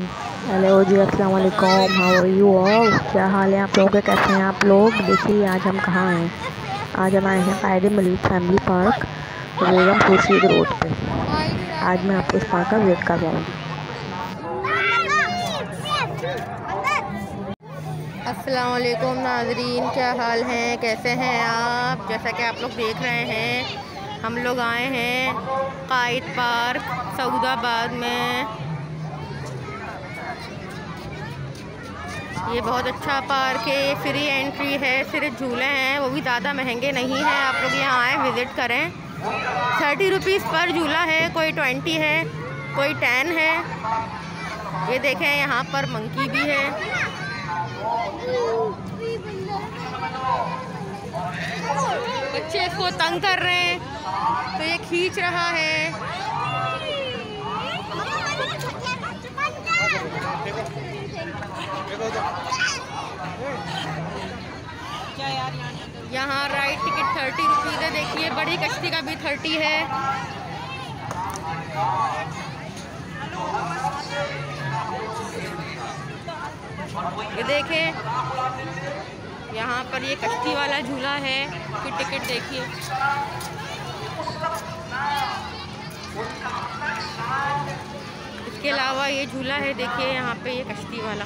Hello जी अस्सलाम वालेकुम how are you all क्या हाल है आप लोगों? के कैसे हैं आप लोग? देखिए, आज हम कहाँ हैं? आज हम आए हैं Quaid Malik family park Begum Khurshid road पे। आज मैं आपको इस पार्क का वेट कर रहा हूँ। अस्सलाम वालेकुम नाजरीन, क्या हाल हैं? कैसे हैं आप? जैसा कि आप लोग देख रहे हैं, हम लोग आए हैं कायद पार्क सऊदाबाद में। ये बहुत अच्छा पार्क है फ्री एंट्री है, सिर्फ़ झूले हैं, वो भी ज़्यादा महँगे नहीं हैं, आप लोग यहाँ आए विज़िट करें। थर्टी रुपीज़ पर झूला है, कोई ट्वेंटी है, कोई टेन है। ये देखें, यहाँ पर मंकी भी है। बच्चे इसको तंग कर रहे हैं तो ये खींच रहा है। यहाँ राइट टिकट थर्टी रुपीज़ है। देखिए, बड़ी कश्ती का भी थर्टी है। ये देखें यहाँ पर ये कश्ती वाला झूला है। कि टिकट देखिए। इसके अलावा ये झूला है, देखिए यहाँ पे ये कश्ती वाला।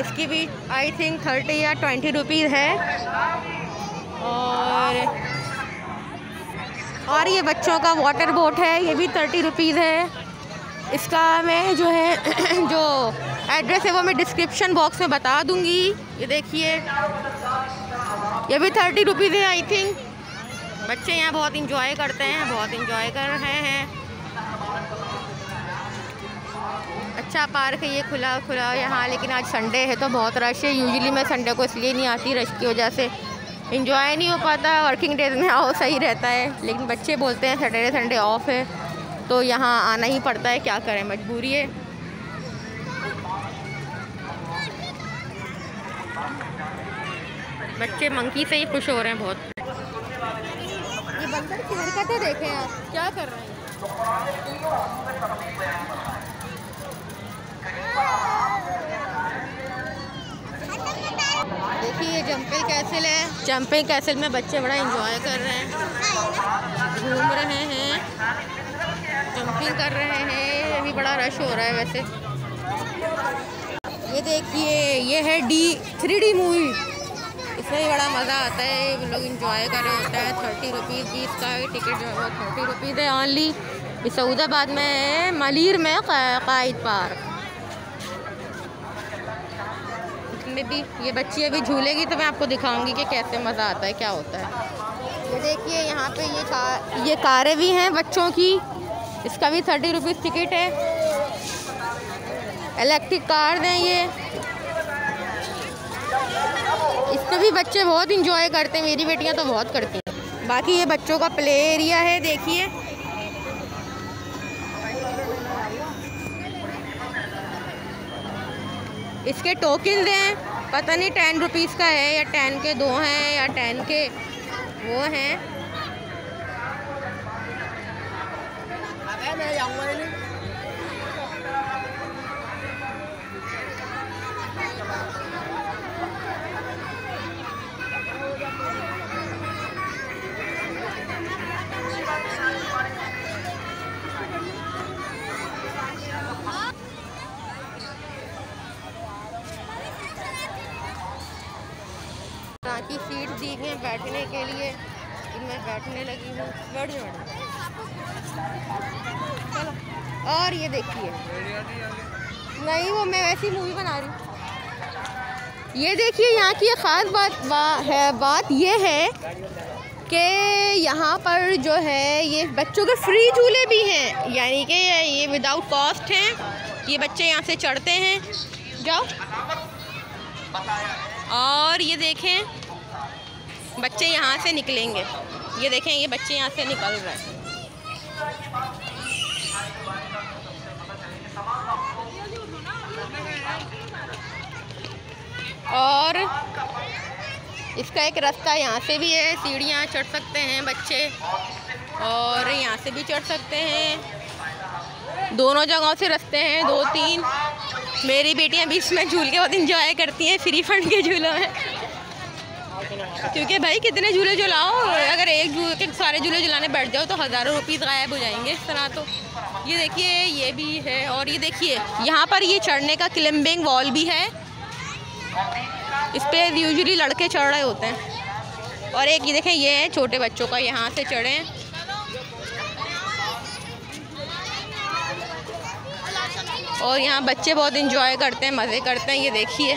इसकी भी आई थिंक थर्टी या ट्वेंटी रुपीज़ है। और और ये बच्चों का वाटर बोट है, ये भी थर्टी रुपीज़ है। इसका मैं जो है, जो एड्रेस है वो मैं डिस्क्रिप्शन बॉक्स में बता दूँगी। ये देखिए, ये भी थर्टी रुपीज़ है आई थिंक बच्चे यहाँ बहुत इंजॉय करते हैं, बहुत इंजॉय कर रहे हैं। अच्छा पार्क है ये, खुला खुला यहाँ, लेकिन आज संडे है तो बहुत रश है। यूजुअली मैं संडे को इसलिए नहीं आती रश की वजह से। इंजॉय नहीं हो पाता वर्किंग डेज़ में आओ, सही रहता है। लेकिन बच्चे बोलते हैं सैटरडे संडे ऑफ़ है तो यहाँ आना ही पड़ता है, क्या करें, मजबूरी है। बच्चे मंकी से ही खुश हो रहे हैं बहुत। बंदर की हरकतें देखें आप। क्या कर रहे हैं? देखिए ये जंपिंग कैसल है। जंपिंग कैसल में बच्चे बड़ा एंजॉय कर रहे हैं। घूम रहे हैं। जंपिंग कर रहे हैं। अभी बड़ा रश हो रहा है वैसे। ये देखिए, ये है डी थ्री डी मूवी इसमें भी बड़ा मज़ा आता है लोग इंजॉय कर रहे होते हैं। थर्टी रुपीज़ भी इसका टिकट जो है वो थर्टी रुपीज़ है ऑनली सऊदाबाद में है, मलिर में कायद पार्क। में भी, ये बच्ची अभी झूलेगी तो मैं आपको दिखाऊँगी कि कैसे मज़ा आता है, क्या होता है। ये देखिए, यहाँ पे ये कार ये कारें भी हैं बच्चों की। इसका भी थर्टी रुपीज़ टिकट है। इलेक्ट्रिक कार हैं ये। इसमें भी बच्चे बहुत इंजॉय करते हैं, मेरी बेटियाँ तो बहुत करती हैं। बाकी ये बच्चों का प्ले एरिया है, देखिए। इसके टोकन हैं, पता नहीं टेन रुपीज़ का है या टेन के दो हैं या टेन के वो हैं। की सीट दी है बैठने के लिए। मैं बैठने लगी हूँ। बैठ जाओ चलो और ये देखिए। नहीं वो मैं वैसी मूवी बना रही हूँ। ये देखिए यहाँ की ख़ास बात बा, है बात ये है कि यहाँ पर जो है ये बच्चों के फ्री झूले भी हैं। यानी कि ये विदाउट कॉस्ट हैं। ये बच्चे यहाँ से चढ़ते हैं। जाओ। और ये देखें बच्चे यहाँ से निकलेंगे। ये देखें, ये बच्चे यहाँ से निकल रहे हैं। और इसका एक रास्ता यहाँ से भी है, सीढ़ियाँ चढ़ सकते हैं बच्चे, और यहाँ से भी चढ़ सकते हैं। दोनों जगहों से रस्ते हैं, दो तीन। मेरी बेटियाँ बीच में झूल के बहुत इंजॉय करती हैं फ्री फंड के झूलों में। क्योंकि भाई कितने झूले झुलाओ अगर एक झूले के सारे झूले झुलाने बैठ जाओ तो हज़ारों रुपीस गायब हो जाएँगे इस तरह तो। ये देखिए, ये भी है और ये देखिए, यहाँ पर ये चढ़ने का क्लिम्बिंग वॉल भी है। इस पर यूजली लड़के चढ़ रहे होते हैं। और एक ये देखें, ये है छोटे बच्चों का, यहाँ से चढ़े और यहाँ बच्चे बहुत इंजॉय करते हैं, मज़े करते हैं, ये देखिए।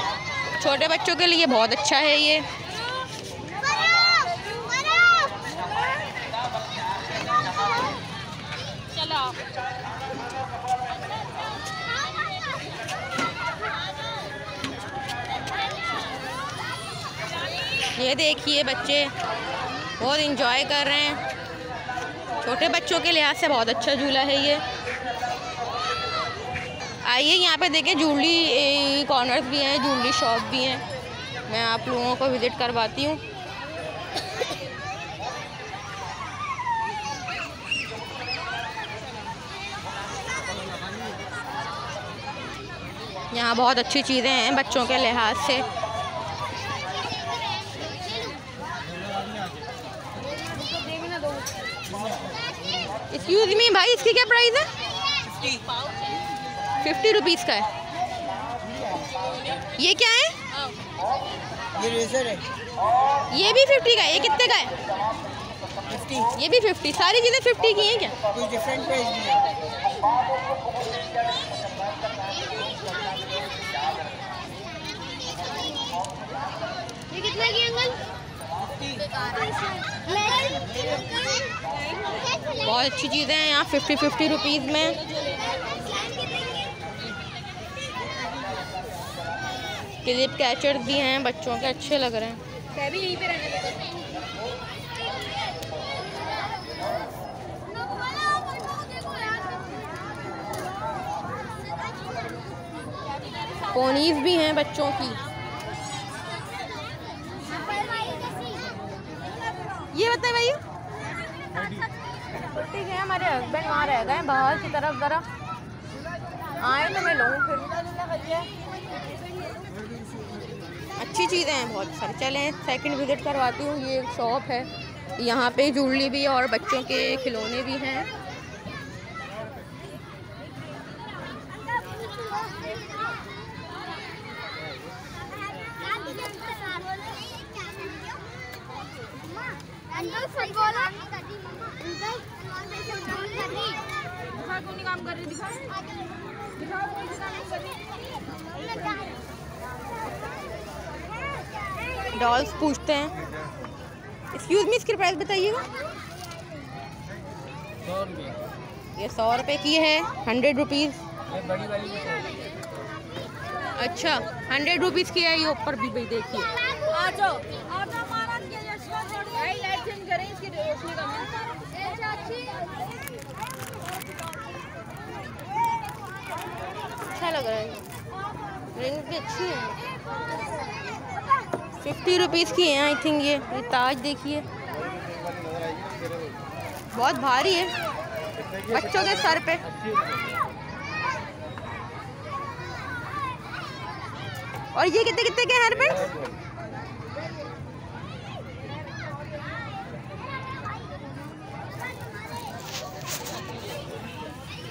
छोटे बच्चों के लिए बहुत अच्छा है ये। ये देखिए बच्चे, बहुत इंजॉय कर रहे हैं। छोटे बच्चों के लिहाज से बहुत अच्छा झूला है ये। आइए यहाँ पे देखें जूलरी कॉर्नर्स भी हैं जूलरी शॉप भी हैं। मैं आप लोगों को विज़िट करवाती हूँ। यहाँ बहुत अच्छी चीज़ें हैं बच्चों के लिहाज से। एक्सक्यूज मी भाई इसकी क्या प्राइस है? फिफ्टी रुपीज़ का है। ये क्या है? ये है। ये भी फिफ्टी का है ये कितने का है? फिफ्टी ये भी फिफ्टी सारी चीज़ें फिफ्टी की हैं क्या? कोई डिफरेंट प्राइस नहीं है। ये कितने की अंकल? बहुत अच्छी चीज़ें हैं यहाँ फिफ्टी फिफ्टी रुपीज़ में। क्लिप कैचर भी हैं बच्चों के अच्छे लग रहे हैं। भी यहीं पे रहने पोनीज भी हैं बच्चों की। ये बताए भाई। ठीक है, हमारे हस्बैंड वहाँ रह गए बाहर की तरफ़ ज़रा। आए तो मैं लूँ फिर। अच्छी चीज़ें हैं बहुत सारी। चलें सेकंड विज़िट करवाती हूँ। ये शॉप है। यहाँ पे जूलरी भी और बच्चों के खिलौने भी हैं काम कर रही दिखा डॉल्स पूछते हैं। एक्सक्यूज़ मी इसकी प्राइस बताइएगा। सौ रुपये ये सौ रुपए की है हंड्रेड रुपीज़ रुपये अच्छा हंड्रेड रुपीज़ की है ये ऊपर भी भाई देखिए। आ जाओ आ जाओ महाराज के लिए भाई लाइट चेंज करें इसकी रोशनी कम है। चाची। अच्छा लग रहा है। रिंग भी अच्छी है। फिफ्टी रुपीज़ की है आई थिंक ये ये ताज देखिए। बहुत भारी है। बच्चों के सर पे। और ये कितने कितने के हैं हर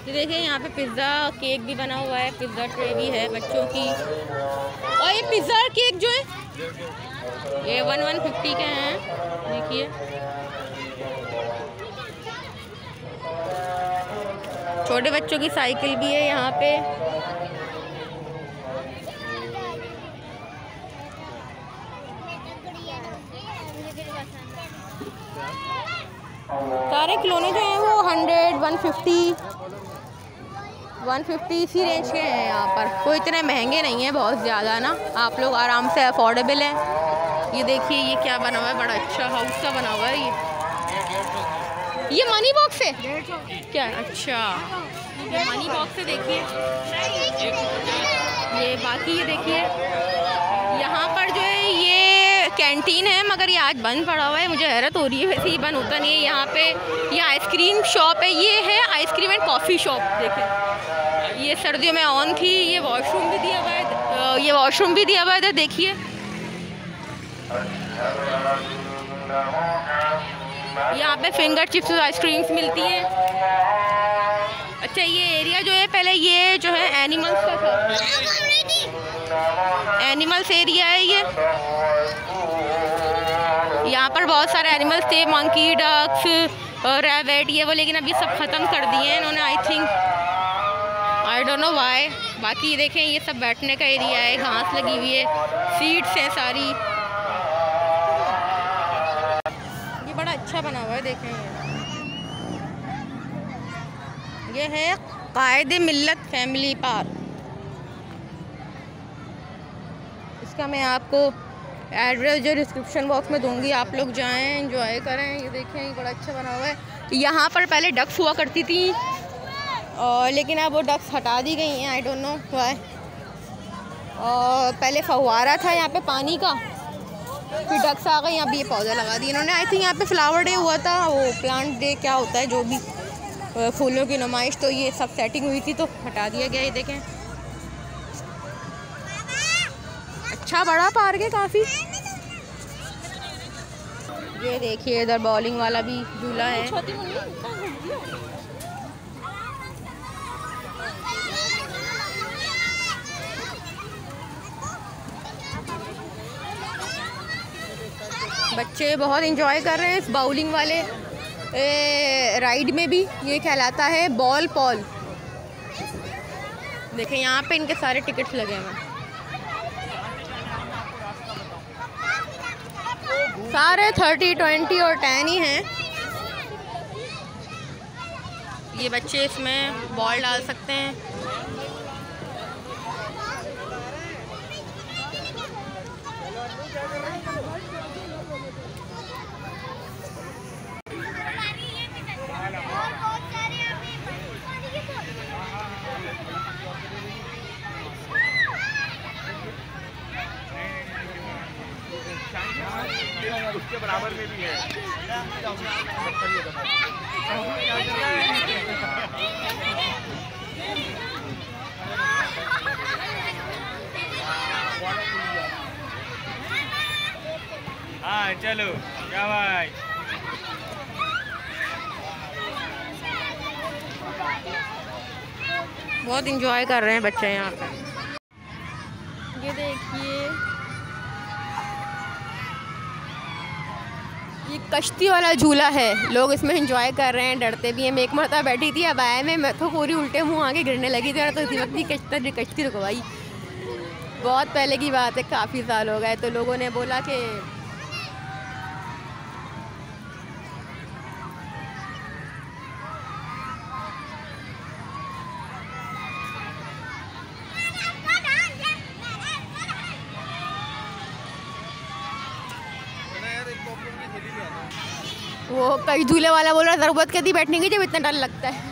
ये देखिए, यहाँ पे पिज़्ज़ा केक भी बना हुआ है, पिज़्ज़ा ट्रे भी है बच्चों की। और ये पिज़्ज़ा केक जो है ये वन वन फिफ्टी के हैं। देखिए। छोटे बच्चों की साइकिल भी है यहाँ पे। सारे खिलौने जो हैं वो hundred one fifty one fifty इसी रेंज के हैं यहाँ पर। कोई इतने महँगे नहीं हैं, बहुत ज़्यादा ना। आप लोग आराम से अफोर्डेबल हैं। ये देखिए, ये क्या बना हुआ है? बड़ा अच्छा हाउस का बना हुआ है ये। ये मनी बॉक्स है? क्या? अच्छा। ये मनी बॉक्स है, देखिए। ये बाकी ये देखिए। कैंटीन है, मगर ये आज बंद पड़ा हुआ है, मुझे हैरत हो रही है। वैसे ये बंद होता नहीं है, यहाँ पे ये आइसक्रीम शॉप है, ये है आइसक्रीम एंड कॉफ़ी शॉप देखें ये सर्दियों में ऑन थी, ये वॉशरूम भी दिया हुआ है ये वॉशरूम भी दिया हुआ है देखिए। यहाँ पे फिंगर चिप्स और आइसक्रीम्स मिलती हैं। अच्छा ये एरिया जो है, पहले ये जो है, एनिमल्स का था। एनिमल्स एरिया है ये। यहाँ पर बहुत सारे एनिमल्स थे मंकी डक्स रैबिट ये वो, लेकिन अभी सब ख़त्म कर दिए हैं इन्होंने I think I don't know why बाकी ये देखें, ये सब बैठने का एरिया है, घास लगी हुई है सीट्स हैं सारी। ये बड़ा अच्छा बना हुआ है, देखें ये। ये है कायद मिल्लत फैमिली पार्क। इसका मैं आपको एड्रेस जो डिस्क्रिप्शन बॉक्स में दूँगी, आप लोग जाएँ एंजॉय करें, ये देखें, ये बड़ा अच्छा बना हुआ है। यहाँ पर पहले डक्स हुआ करती थी, और लेकिन अब वो डक्स हटा दी गई हैं आई डोंट नो वाई और पहले फवारा था यहाँ पे पानी का, फिर डक्स आ गए यहाँ भी ये पौधा लगा दिया इन्होंने। आई थिंक यहाँ पे फ्लावर डे हुआ था, वो प्लांट डे क्या होता है, जो भी फूलों की नुमाइश तो ये सब सेटिंग हुई थी तो हटा दिया गया, ये देखें। अच्छा बड़ा पार्क है काफ़ी। ये देखिए इधर बॉलिंग वाला भी झूला है। बच्चे बहुत इंजॉय कर रहे हैं इस बाउलिंग वाले ए, राइड में भी। ये कहलाता है बॉल पॉल देखें यहाँ पे इनके सारे टिकट्स लगे हुए हैं। सारे थर्टी ट्वेंटी और टेन ही हैं। ये बच्चे इसमें बॉल डाल सकते हैं उसके बराबर में भी है चलो क्या भाई? बहुत इंजॉय कर रहे हैं बच्चे यहाँ पे ये देखिए ये कश्ती वाला झूला है। लोग इसमें इंजॉय कर रहे हैं, डरते भी हैं। मैं एक मरतबा बैठी थी, अब आए मैं मैं तो पूरी उल्टे मुँह आगे गिरने लगी थी तो इसी वक्त कश्ती कश्ती रुकवाई। बहुत पहले की बात है, काफ़ी साल हो गए। तो लोगों ने बोला कि कई झूले वाला बोल रहा ज़रूरत थी बैठने की जब इतना डर लगता है।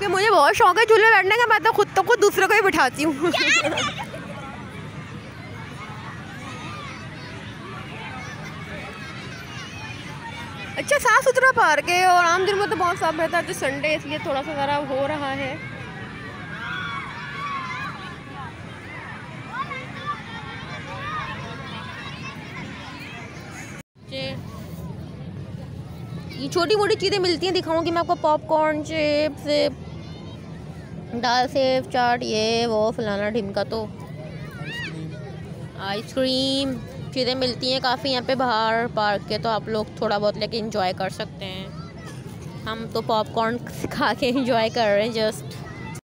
कि मुझे बहुत शौक है झूले बैठने का, मैं तो खुद तो खुद दूसरों को ही बिठाती हूँ। अच्छा साफ़ सुथरा पार्क है और आम दिन में तो बहुत साफ़ रहता है तो संडे इसलिए थोड़ा सा ज़रा हो रहा है। ये छोटी मोटी चीज़ें मिलती हैं दिखाऊँगी मैं आपको पॉपकॉर्न चिप्स दाल सेब चाट, ये, वो, फलाना ढिमका तो। आइसक्रीम, चीज़ें मिलती हैं काफ़ी यहाँ पे बाहर पार्क के तो आप लोग थोड़ा बहुत लेके इंजॉय कर सकते हैं। हम तो पॉपकॉर्न खा के इंजॉय कर रहे हैं जस्ट